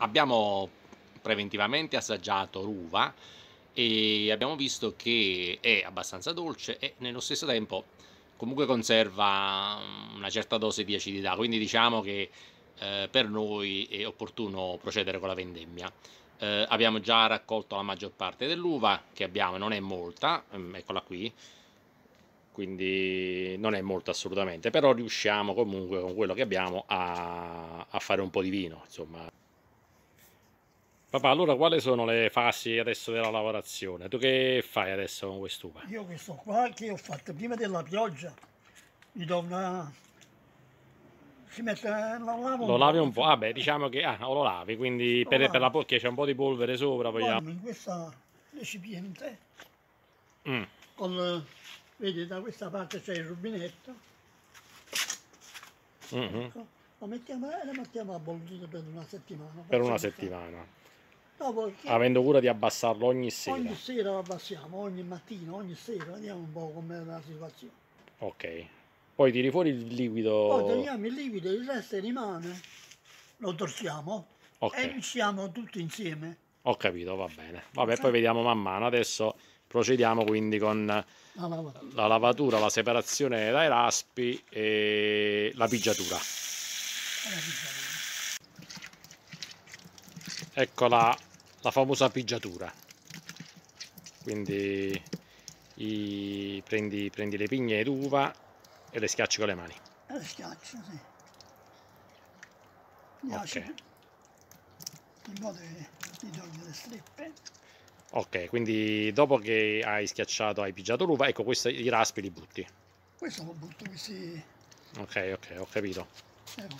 abbiamo preventivamente assaggiato l'uva e abbiamo visto che è abbastanza dolce e nello stesso tempo comunque conserva una certa dose di acidità, quindi diciamo che eh, per noi è opportuno procedere con la vendemmia. Eh, abbiamo già raccolto la maggior parte dell'uva che abbiamo, non è molta, ehm, eccola qui, quindi non è molto assolutamente, però riusciamo comunque con quello che abbiamo a, a fare un po' di vino, insomma. Papà, allora quali sono le fasi adesso della lavorazione? Tu che fai adesso con quest'uva? Io questo qua che ho fatto prima della pioggia, gli do una... si mette... lo lavo Lo lavi un po', vabbè ah, diciamo che ah, lo lavi, quindi Lo per, lavo. per la perché c'è un po' di polvere sopra, poi... Poi in questo recipiente, Mm, con, vedi da questa parte c'è il rubinetto, mhm, ecco, lo mettiamo e lo mettiamo a bollire per una settimana. Per una settimana. Dopodiché Avendo cura di abbassarlo ogni sera. ogni sera lo abbassiamo, ogni mattina, ogni sera, vediamo un po' com'è la situazione. Ok. Poi tiri fuori il liquido... Poi togliamo il liquido, il resto rimane, lo torciamo Ok. e mischiamo tutto insieme. Ho capito, va bene. Vabbè, Ok. poi vediamo man mano. Adesso procediamo quindi con La lavatura. la lavatura, la separazione dai raspi e la pigiatura. La pigiatura. Ecco la, famosa pigiatura. Quindi i- prendi, prendi le pigne d'uva e le schiacci con le mani. Le schiaccio, sì. Gli Ok. acidi, in modo che toglie le strippe. Ok, quindi dopo che hai schiacciato, hai pigiato l'uva, ecco questi i raspi li butti. Questo lo butto, questi... Ok, ok, ho capito. Ecco.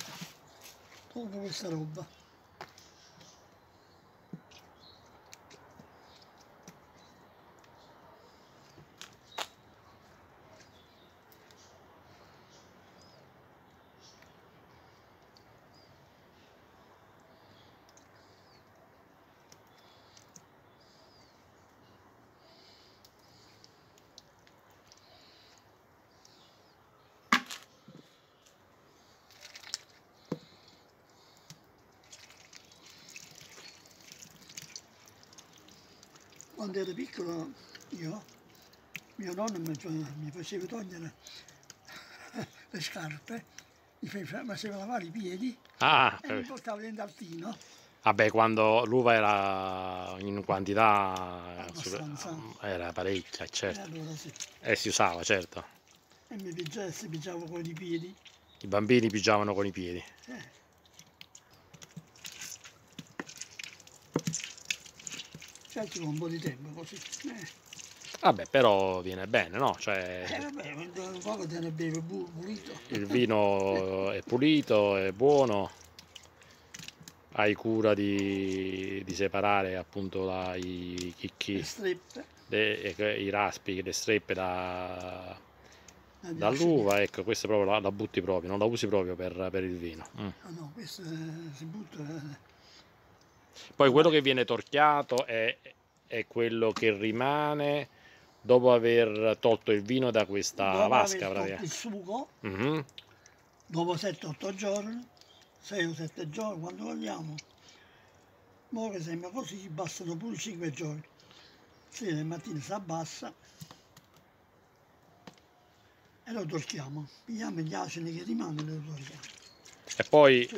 Tolgo questa roba. Quando ero piccolo io, mio nonno mi, fa- mi faceva togliere le scarpe, mi faceva, lavare i piedi Ah, e mi eh, portava dentro al tino. vabbè, quando l'uva era in quantità Abbastanza. era parecchia, E certo. allora sì. E si usava, certo. E mi pigiava, si pigiava con i piedi. I bambini pigiavano con i piedi. Eh. Cioè ci un po' di tempo così. Eh, Vabbè, però viene bene, no? Cioè, eh vabbè, un po' te ne beve pulito. il vino è pulito, è buono, hai cura di, di separare appunto la- i chicchi, Le le- e- i raspi, le streppe da- dall'uva, ecco, questa proprio la, la butti proprio, non la usi proprio per, per il vino. Mm. Ah no, questo eh, si butta. eh. Poi quello che viene torchiato è, è quello che rimane dopo aver tolto il vino da questa Dopo vasca. praticamente. il sugo, Mhm. dopo 7-8 giorni, 6 o 7 giorni, quando vogliamo. Ora che sembra così, bastano pure 5 giorni. Sera e mattina si abbassa e lo torchiamo. Pigliamo gli acidi che rimangono e lo torchiamo. E poi,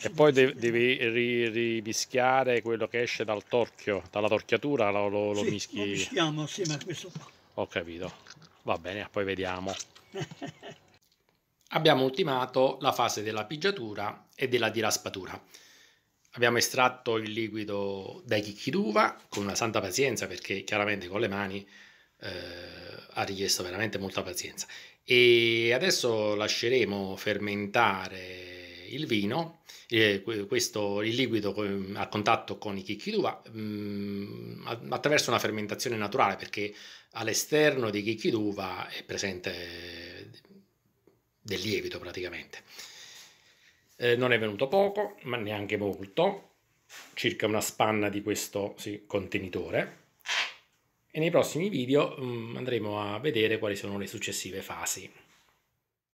e poi de- devi ri- rimischiare quello che esce dal torchio, dalla torchiatura, lo, lo- lo Sì, mischi. lo mischiamo assieme a questo qua. Ho capito. Va bene, poi vediamo. Abbiamo ultimato la fase della pigiatura e della diraspatura. Abbiamo estratto il liquido dai chicchi d'uva con una santa pazienza perché chiaramente con le mani ha richiesto veramente molta pazienza. E adesso lasceremo fermentare il vino, eh, que- questo, il liquido a contatto con i chicchi d'uva mm, a- attraverso una fermentazione naturale perché all'esterno dei chicchi d'uva è presente del lievito praticamente. Eh, non è venuto poco, ma neanche molto, circa una spanna di questo sì, contenitore. E nei prossimi video mm, andremo a vedere quali sono le successive fasi.